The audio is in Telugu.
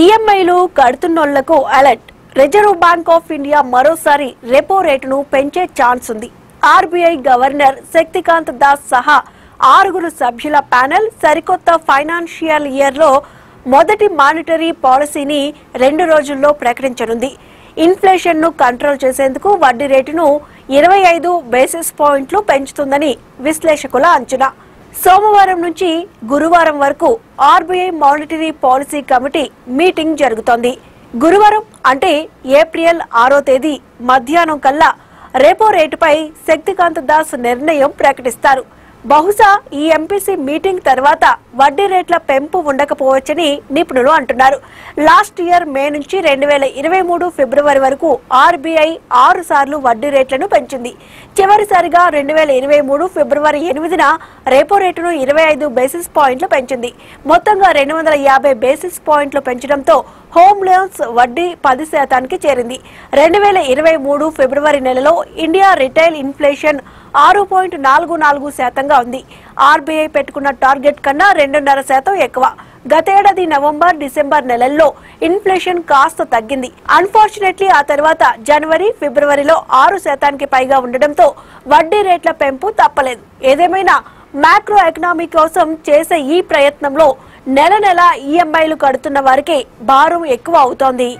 ఈఎంఐలు కడుతున్నోళ్ళకు అలర్ట్. రిజర్వ్ బ్యాంక్ ఆఫ్ ఇండియా మరోసారి రెపో రేటును పెంచే ఛాన్స్ ఉంది. ఆర్బీఐ గవర్నర్ శక్తికాంత్ దాస్ సహా ఆరుగురు సభ్యుల ప్యానెల్ సరికొత్త ఫైనాన్షియల్ ఇయర్లో మొదటి మానిటరీ పాలసీని రెండు రోజుల్లో ప్రకటించనుంది. ఇన్ఫ్లేషన్ను కంట్రోల్ చేసేందుకు వడ్డీ రేటును ఇరవై ఐదు బేసిస్ పాయింట్లు పెంచుతుందని విశ్లేషకుల అంచనా. సోమవారం నుంచి గురువారం వరకు RBI monetary policy committee meeting జరుగుతోంది. గురువారం అంటే ఏప్రిల్ ఆరో తేదీ మధ్యాహ్నం కల్లా రెపో రేటుపై శక్తికాంత దాస్ నిర్ణయం ప్రకటిస్తారు. బహుశా ఈ ఎంపీసీ మీటింగ్ తర్వాత వడ్డీ రేట్ల పెంపు ఉండకపోవచ్చని నిపుణులు అంటున్నారు. లాస్ట్ ఇయర్ మే నుంచి రెండు వేల ఇరవై మూడు ఫిబ్రవరి వరకు ఆర్బీఐ ఆరు సార్లు వడ్డీ రేట్లను పెంచింది. చివరిసారిగా రెండు వేల ఇరవై మూడు ఫిబ్రవరి ఎనిమిదిన రేపో రేటును ఇరవై ఐదు బేసిస్ పాయింట్లు పెంచింది. మొత్తంగా రెండు వందల యాభై బేసిస్ పాయింట్లు పెంచడంతో హోమ్ లోన్స్ వడ్డీ పది శాతానికి చేరింది. రెండు వేల ఇరవై మూడు ఫిబ్రవరి నెలలో ఇండియా రిటైల్ ఇన్ఫ్లేషన్ ఆరు పాయింట్ నాలుగు నాలుగు శాతంగా ఉంది. ఆర్బీఐ పెట్టుకున్న టార్గెట్ కన్నా రెండున్నర శాతం ఎక్కువ. గతేడాది నవంబర్ డిసెంబర్ నెలల్లో ఇన్ఫ్లేషన్ కాస్త తగ్గింది. అన్ఫార్చునేట్లీ ఆ తర్వాత జనవరి ఫిబ్రవరిలో ఆరు శాతానికి పైగా ఉండడంతో వడ్డీ రేట్ల పెంపు తప్పలేదు. ఏదేమైనా మ్యాక్రో ఎకనామీ కోసం చేసే ఈ ప్రయత్నంలో నెల నెల ఈఎంఐలు కడుతున్న వారికి భారం ఎక్కువ అవుతోంది.